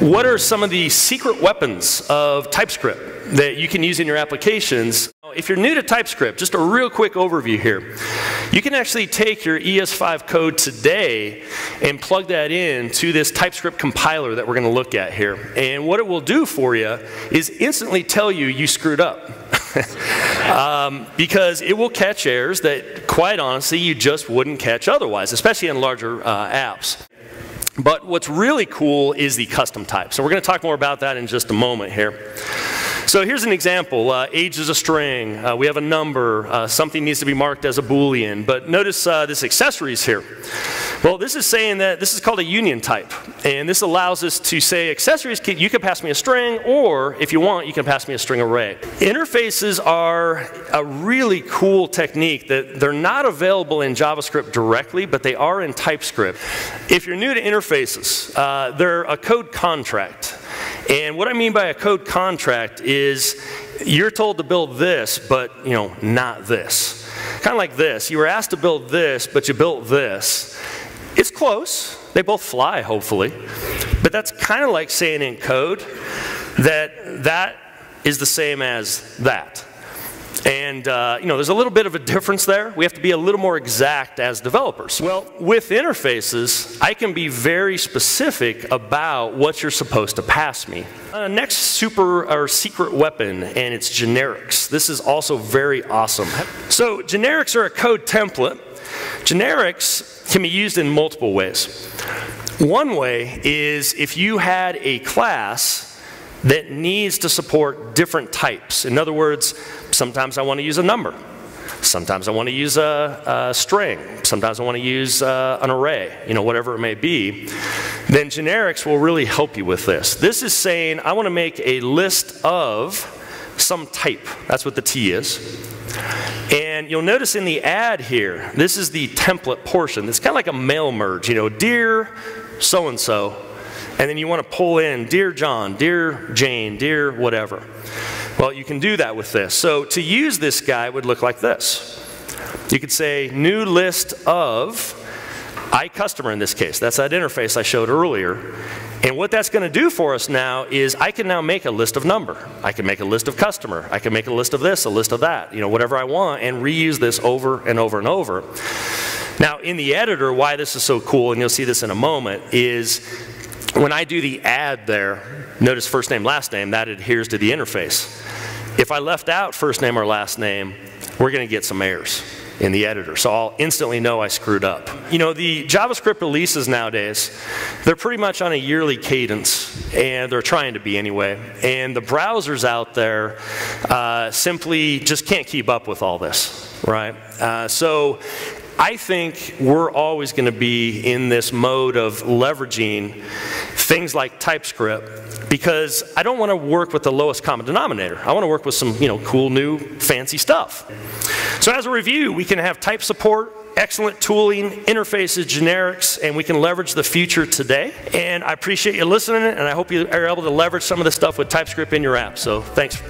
what are some of the secret weapons of TypeScript that you can use in your applications? If you're new to TypeScript, just a real quick overview here. You can actually take your ES5 code today and plug that in to this TypeScript compiler that we're going to look at here. And what it will do for you is instantly tell you you screwed up. um, because it will catch errors that, quite honestly, you just wouldn't catch otherwise, especially in larger uh, apps. But what's really cool is the custom type. So we're going to talk more about that in just a moment here. So here's an example. Uh, age is a string. Uh, we have a number. Uh, something needs to be marked as a Boolean. But notice uh, this accessories here. Well, this is saying that this is called a union type. And this allows us to say accessories, can, you can pass me a string, or if you want, you can pass me a string array. Interfaces are a really cool technique that they're not available in JavaScript directly, but they are in TypeScript. If you're new to interfaces, uh, they're a code contract. And what I mean by a code contract is you're told to build this, but you know, not this. Kind of like this. You were asked to build this, but you built this. It's close. They both fly, hopefully. But that's kind of like saying in code that that is the same as that. And uh, you know, there's a little bit of a difference there. We have to be a little more exact as developers. Well, with interfaces, I can be very specific about what you're supposed to pass me. Uh, next super or secret weapon, and it's generics. This is also very awesome. So generics are a code template. Generics can be used in multiple ways. One way is if you had a class that needs to support different types. In other words, sometimes I want to use a number. Sometimes I want to use a, a string. Sometimes I want to use uh, an array, you know, whatever it may be. Then generics will really help you with this. This is saying I want to make a list of some type. That's what the T is. And you'll notice in the add here, this is the template portion. It's kind of like a mail merge, you know, dear so-and-so, and then you want to pull in Dear John, Dear Jane, Dear whatever. Well, you can do that with this. So to use this guy would look like this. You could say new list of iCustomer in this case. That's that interface I showed earlier. And what that's going to do for us now is I can now make a list of number. I can make a list of customer. I can make a list of this, a list of that, you know, whatever I want, and reuse this over and over and over. Now, in the editor, why this is so cool, and you'll see this in a moment, is when I do the add there, notice first name, last name, that adheres to the interface. If I left out first name or last name, we're going to get some errors in the editor. So I'll instantly know I screwed up. You know, the JavaScript releases nowadays, they're pretty much on a yearly cadence, and they're trying to be anyway. And the browsers out there uh, simply just can't keep up with all this, right? Uh, so I think we're always going to be in this mode of leveraging things like TypeScript because I don't want to work with the lowest common denominator. I want to work with some you know, cool new fancy stuff. So as a review, we can have type support, excellent tooling, interfaces, generics, and we can leverage the future today. And I appreciate you listening, and I hope you are able to leverage some of this stuff with TypeScript in your app. So thanks.